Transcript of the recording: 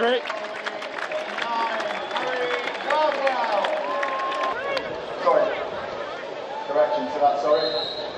For. Sorry. Correction to that, sorry.